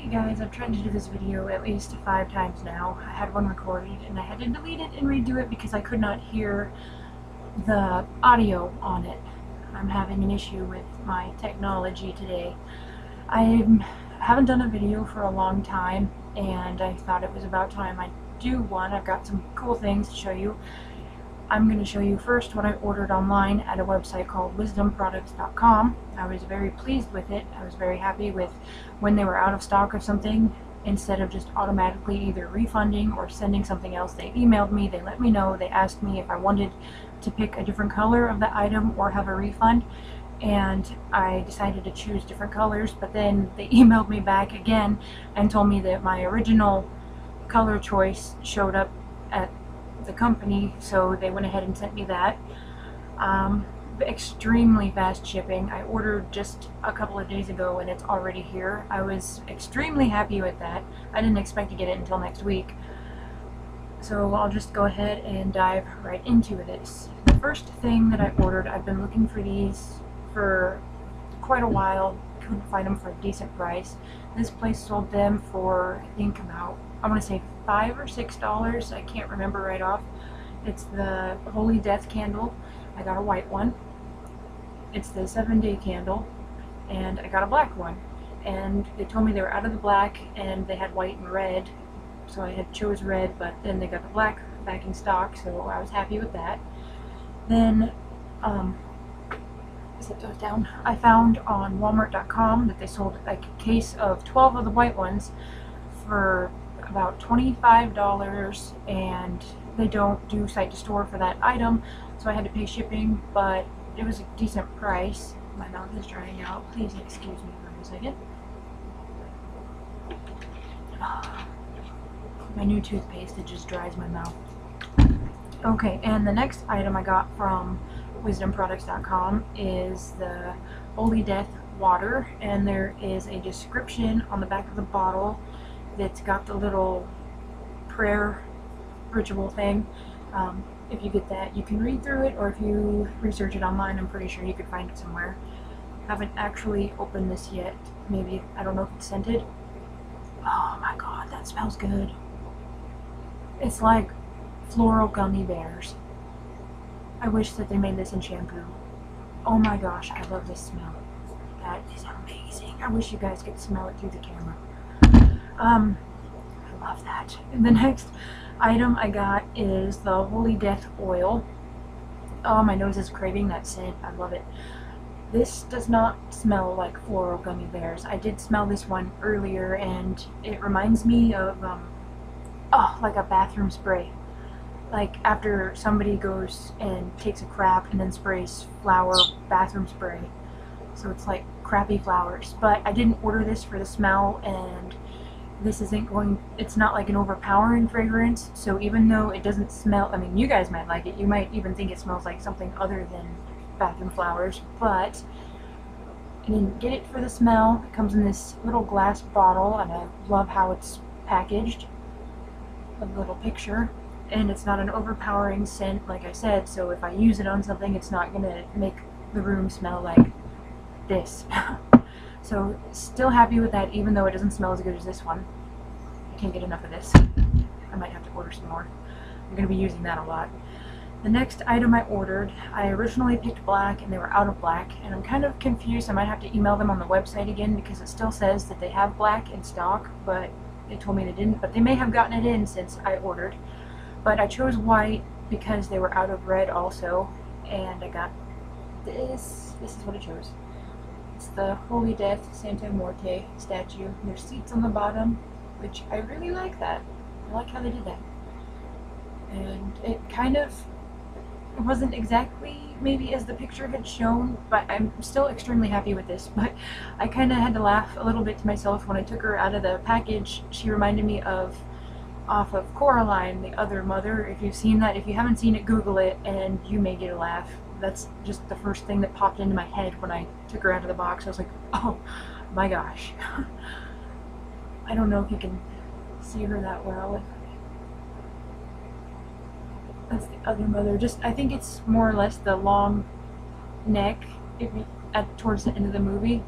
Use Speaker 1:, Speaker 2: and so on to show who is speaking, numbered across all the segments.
Speaker 1: Hey guys, I've tried to do this video at least five times now. I had one recorded and I had to delete it and redo it because I could not hear the audio on it. I'm having an issue with my technology today. I haven't done a video for a long time and I thought it was about time I do one. I've got some cool things to show you. I'm going to show you first what I ordered online at a website called wisdomproducts.com. I was very pleased with it. I was very happy with when they were out of stock of something instead of just automatically either refunding or sending something else. They emailed me, they let me know, they asked me if I wanted to pick a different color of the item or have a refund and I decided to choose different colors but then they emailed me back again and told me that my original color choice showed up the company, so they went ahead and sent me that. Um, extremely fast shipping. I ordered just a couple of days ago and it's already here. I was extremely happy with that. I didn't expect to get it until next week. So I'll just go ahead and dive right into this. The first thing that I ordered, I've been looking for these for quite a while. Couldn't find them for a decent price. This place sold them for, I think, about I want to say five or six dollars. I can't remember right off. It's the Holy Death candle. I got a white one. It's the seven day candle, and I got a black one. And they told me they were out of the black and they had white and red. So I had chose red, but then they got the black back in stock, so I was happy with that. Then, um, set those down. I found on Walmart.com that they sold like a case of 12 of the white ones for about $25 and they don't do site to store for that item so I had to pay shipping but it was a decent price. My mouth is drying out. Please excuse me for a second. My new toothpaste it just dries my mouth. Okay and the next item I got from wisdomproducts.com is the Holy Death water and there is a description on the back of the bottle that's got the little prayer ritual thing. Um, if you get that, you can read through it, or if you research it online, I'm pretty sure you could find it somewhere. Haven't actually opened this yet. Maybe, I don't know if it's scented. Oh my god, that smells good. It's like floral gummy bears. I wish that they made this in shampoo. Oh my gosh, I love this smell. That is amazing. I wish you guys could smell it through the camera. Um, I love that. And the next item I got is the Holy Death Oil. Oh, my nose is craving that scent. I love it. This does not smell like floral gummy bears. I did smell this one earlier and it reminds me of, um, oh, like a bathroom spray. Like after somebody goes and takes a crap and then sprays flower bathroom spray. So it's like crappy flowers. But I didn't order this for the smell and this isn't going, it's not like an overpowering fragrance, so even though it doesn't smell, I mean, you guys might like it, you might even think it smells like something other than bathroom flowers, but I didn't get it for the smell. It comes in this little glass bottle, and I love how it's packaged. A little picture. And it's not an overpowering scent, like I said, so if I use it on something, it's not going to make the room smell like this. So still happy with that even though it doesn't smell as good as this one. I can't get enough of this. I might have to order some more. I'm going to be using that a lot. The next item I ordered, I originally picked black and they were out of black and I'm kind of confused. I might have to email them on the website again because it still says that they have black in stock but they told me they didn't but they may have gotten it in since I ordered. But I chose white because they were out of red also and I got this. This is what I chose. The Holy Death Santa Muerte statue. There's seats on the bottom, which I really like that. I like how they did that. And it kind of wasn't exactly maybe as the picture had shown, but I'm still extremely happy with this. But I kind of had to laugh a little bit to myself when I took her out of the package. She reminded me of off of Coraline, the other mother. If you've seen that, if you haven't seen it, Google it and you may get a laugh that's just the first thing that popped into my head when I took her out of the box. I was like, oh my gosh. I don't know if you can see her that well. That's the other mother. Just, I think it's more or less the long neck if you, at towards the end of the movie.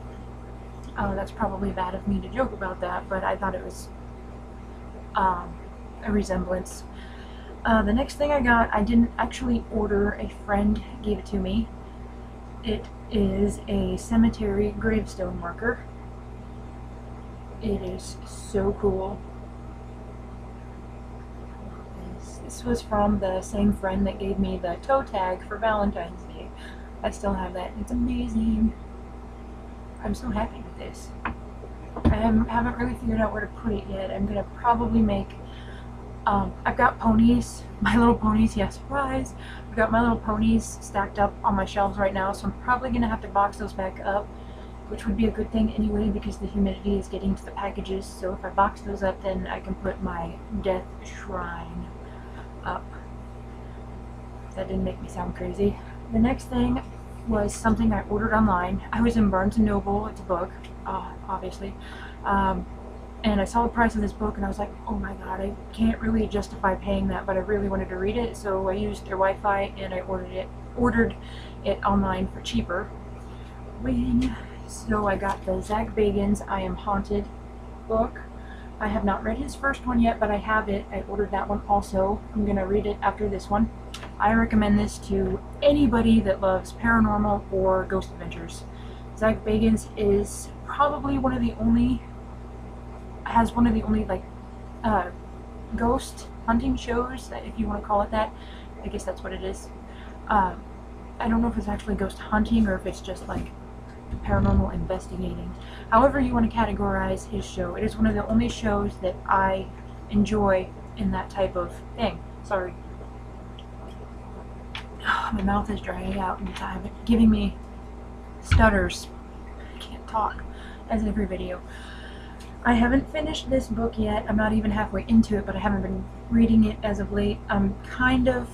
Speaker 1: Uh, that's probably bad of me to joke about that, but I thought it was um, a resemblance. Uh, the next thing I got, I didn't actually order, a friend gave it to me. It is a cemetery gravestone marker. It is so cool. This was from the same friend that gave me the toe tag for Valentine's Day. I still have that. It's amazing. I'm so happy with this. I haven't really figured out where to put it yet. I'm gonna probably make. Um, I've got ponies, my little ponies. Yeah, surprise! I've got my little ponies stacked up on my shelves right now, so I'm probably gonna have to box those back up, which would be a good thing anyway because the humidity is getting to the packages. So if I box those up, then I can put my death shrine up. That didn't make me sound crazy. The next thing was something I ordered online. I was in Barnes & Noble, it's a book, uh, obviously, um, and I saw the price of this book and I was like, oh my god, I can't really justify paying that, but I really wanted to read it, so I used their Wi-Fi and I ordered it, ordered it online for cheaper. When, so I got the Zak Bagans I Am Haunted book. I have not read his first one yet, but I have it. I ordered that one also. I'm to read it after this one. I recommend this to anybody that loves paranormal or ghost adventures. Zak Bagans is probably one of the only, has one of the only like uh, ghost hunting shows, if you want to call it that. I guess that's what it is. Uh, I don't know if it's actually ghost hunting or if it's just like paranormal investigating. However you want to categorize his show, it is one of the only shows that I enjoy in that type of thing. Sorry. Oh, my mouth is drying out and time giving me stutters. I can't talk as every video. I haven't finished this book yet. I'm not even halfway into it, but I haven't been reading it as of late. I'm kind of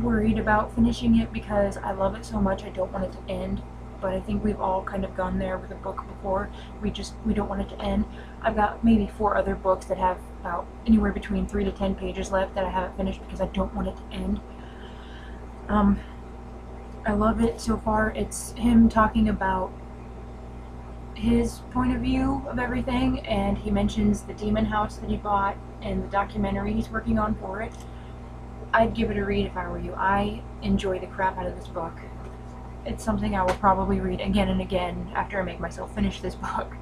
Speaker 1: worried about finishing it because I love it so much I don't want it to end but I think we've all kind of gone there with a book before. We just we don't want it to end. I've got maybe four other books that have about anywhere between three to ten pages left that I haven't finished because I don't want it to end. Um, I love it so far. It's him talking about his point of view of everything, and he mentions the demon house that he bought and the documentary he's working on for it. I'd give it a read if I were you. I enjoy the crap out of this book it's something I will probably read again and again after I make myself finish this book.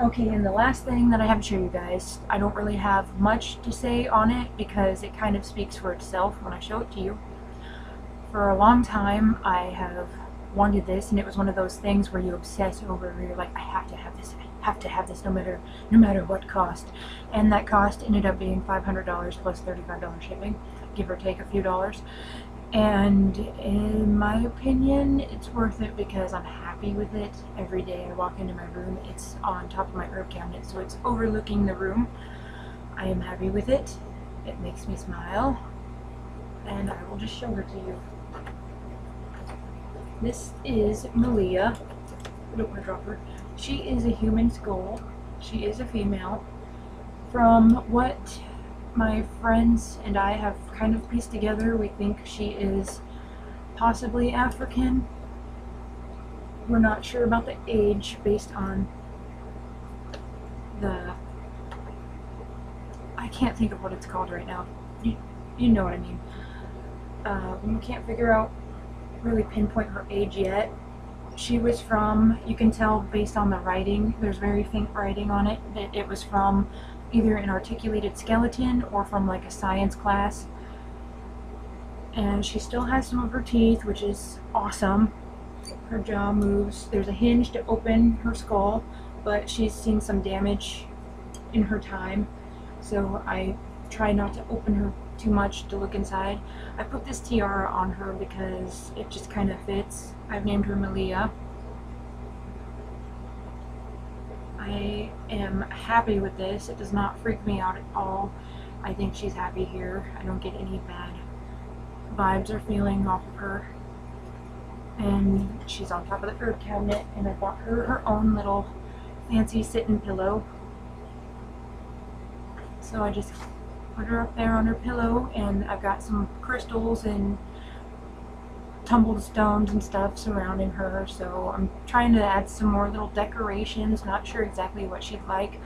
Speaker 1: Okay, and the last thing that I have to show you guys, I don't really have much to say on it because it kind of speaks for itself when I show it to you. For a long time, I have wanted this, and it was one of those things where you obsess over, where you're like, I have to have this, I have to have this no matter, no matter what cost. And that cost ended up being $500 plus $35 shipping, give or take a few dollars. And in my opinion, it's worth it because I'm happy with it. Every day I walk into my room, it's on top of my herb cabinet, so it's overlooking the room. I am happy with it. It makes me smile. And I will just show her to you. This is Malia. I don't want to drop her. She is a human skull. She is a female. From what my friends and I have kind of pieced together. We think she is possibly African. We're not sure about the age based on the. I can't think of what it's called right now. You, you know what I mean. Uh, we can't figure out, really pinpoint her age yet. She was from, you can tell based on the writing, there's very faint writing on it, that it was from either an articulated skeleton or from like a science class. And she still has some of her teeth, which is awesome. Her jaw moves. There's a hinge to open her skull, but she's seen some damage in her time. So I try not to open her too much to look inside. I put this tiara on her because it just kind of fits. I've named her Malia. I am happy with this. It does not freak me out at all. I think she's happy here. I don't get any bad vibes or feeling off of her. And she's on top of the herb cabinet, and I bought her her own little fancy sitting pillow. So I just put her up there on her pillow, and I've got some crystals and tumbled stones and stuff surrounding her. So I'm trying to add some more little decorations. Not sure exactly what she'd like,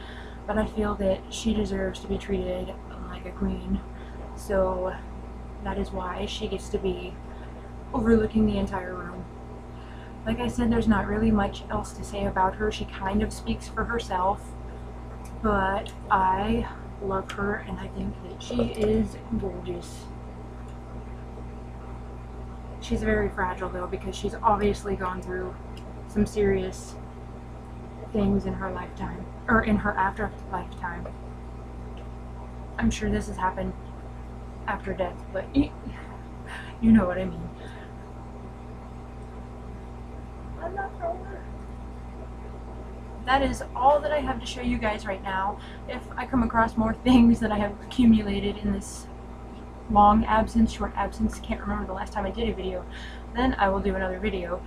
Speaker 1: but I feel that she deserves to be treated like a queen. So that is why she gets to be overlooking the entire room. Like I said, there's not really much else to say about her. She kind of speaks for herself, but I love her and I think that she is gorgeous. She's very fragile though because she's obviously gone through some serious things in her lifetime or in her after lifetime. I'm sure this has happened after death, but you know what I mean. I'm not That is all that I have to show you guys right now. If I come across more things that I have accumulated in this long absence, short absence, can't remember the last time I did a video, then I will do another video.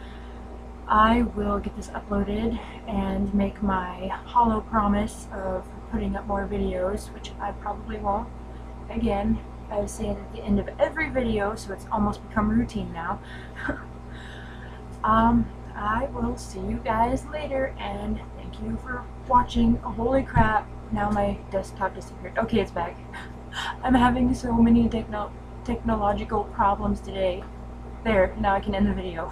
Speaker 1: I will get this uploaded and make my hollow promise of putting up more videos, which I probably won't. Again, I say it at the end of every video, so it's almost become routine now. um, I will see you guys later, and thank you for watching. Holy crap, now my desktop disappeared. Okay, it's back. I'm having so many techno technological problems today. There, now I can end the video.